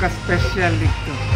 का स्पेशल लिख दो